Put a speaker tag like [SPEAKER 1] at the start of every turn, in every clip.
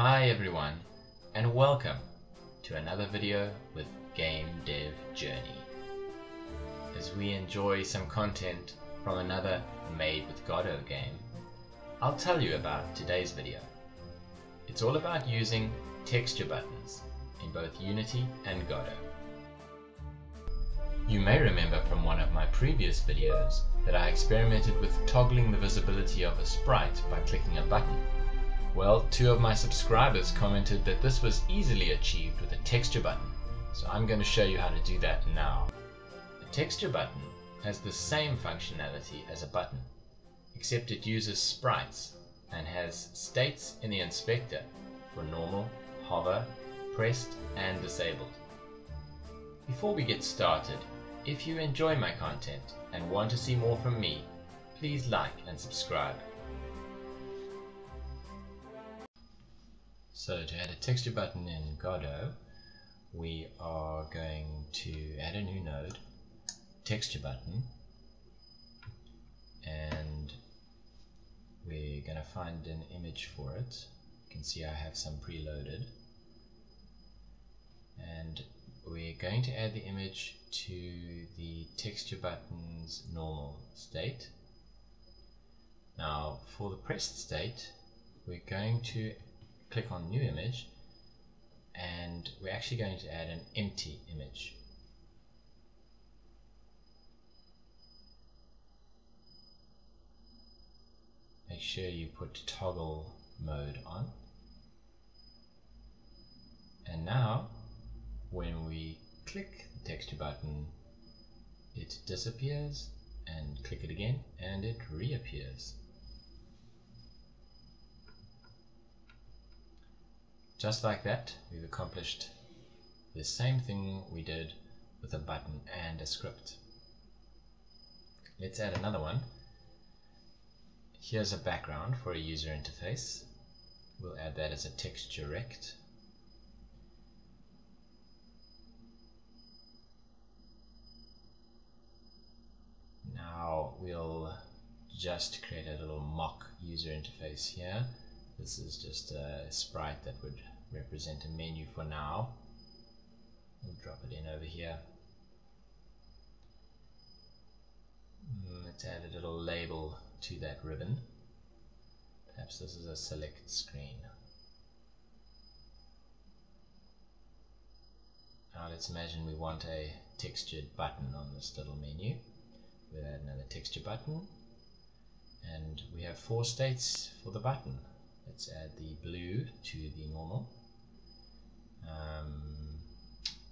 [SPEAKER 1] Hi everyone and welcome to another video with Game Dev Journey. As we enjoy some content from another Made with Godot game, I'll tell you about today's video. It's all about using texture buttons in both Unity and Godot. You may remember from one of my previous videos that I experimented with toggling the visibility of a sprite by clicking a button. Well, two of my subscribers commented that this was easily achieved with a texture button, so I'm going to show you how to do that now. A texture button has the same functionality as a button, except it uses sprites and has states in the inspector for normal, hover, pressed and disabled. Before we get started, if you enjoy my content and want to see more from me, please like and subscribe. So to add a texture button in Godot, we are going to add a new node, texture button, and we're going to find an image for it. You can see I have some preloaded. And we're going to add the image to the texture button's normal state. Now for the pressed state we're going to click on new image and we're actually going to add an empty image. Make sure you put toggle mode on. And now when we click the texture button, it disappears and click it again and it reappears. Just like that, we've accomplished the same thing we did with a button and a script. Let's add another one. Here's a background for a user interface. We'll add that as a texture rect Now we'll just create a little mock user interface here. This is just a sprite that would represent a menu for now. We'll drop it in over here. Mm, let's add a little label to that ribbon. Perhaps this is a select screen. Now let's imagine we want a textured button on this little menu We'll add another texture button and we have four states for the button let's add the blue to the normal. Um,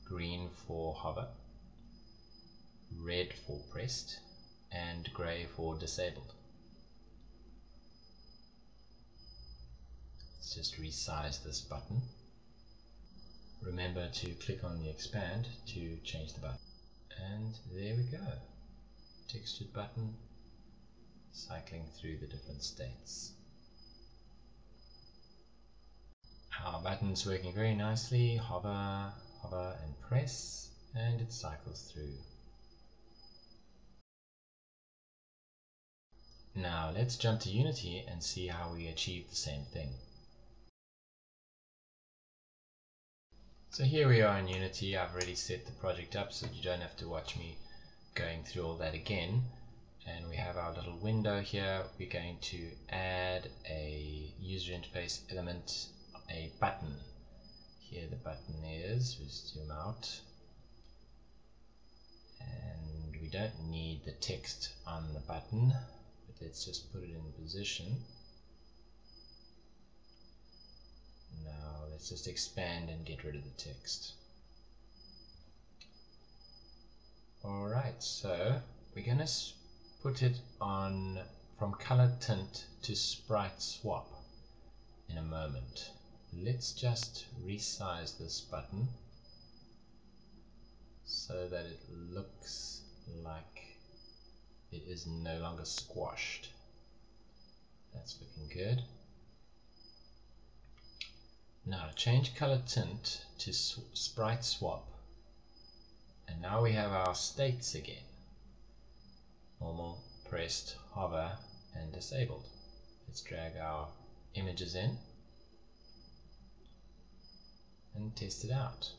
[SPEAKER 1] green for hover. Red for pressed. And grey for disabled. Let's just resize this button. Remember to click on the expand to change the button. And there we go. Textured button, cycling through the different states. Our button's working very nicely, hover, hover and press, and it cycles through. Now let's jump to Unity and see how we achieve the same thing. So here we are in Unity, I've already set the project up so you don't have to watch me going through all that again and we have our little window here we're going to add a user interface element a button. Here the button is we zoom out. And we don't need the text on the button but let's just put it in position. Now let's just expand and get rid of the text. Alright, so we're going to put it on from color tint to sprite swap in a moment. Let's just resize this button so that it looks like it is no longer squashed. That's looking good. Now change color tint to sprite swap and now we have our states again. Normal, pressed, hover, and disabled. Let's drag our images in. And test it out.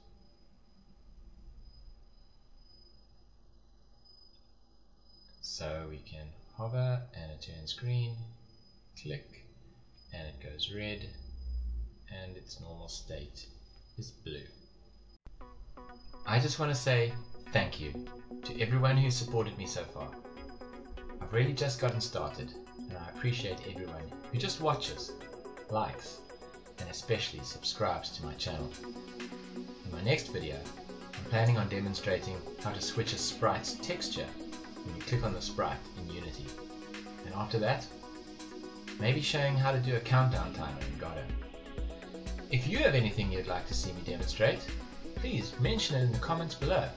[SPEAKER 1] So we can hover and it turns green, click and it goes red and its normal state is blue. I just want to say thank you to everyone who supported me so far. I've really just gotten started and I appreciate everyone who just watches, likes, and especially subscribes to my channel. In my next video, I'm planning on demonstrating how to switch a sprite's texture when you click on the sprite in Unity. And after that, maybe showing how to do a countdown timer in Godot. If you have anything you'd like to see me demonstrate, please mention it in the comments below.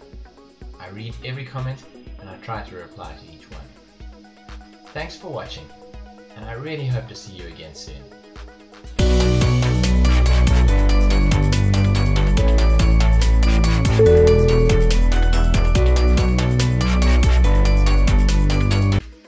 [SPEAKER 1] I read every comment and I try to reply to each one. Thanks for watching, and I really hope to see you again soon.